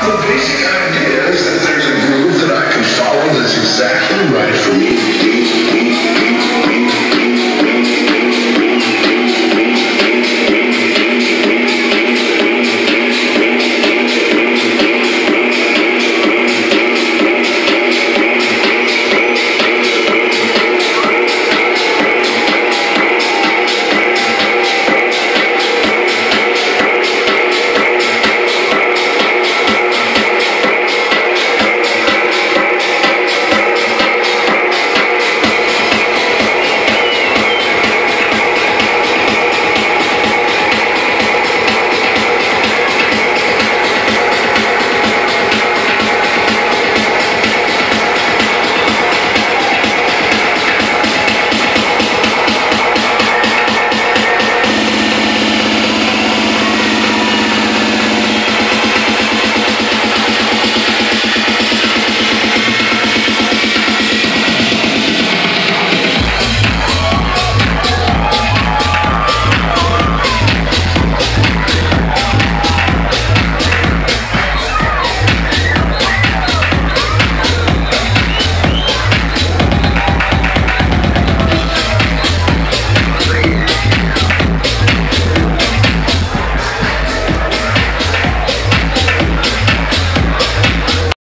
The basic idea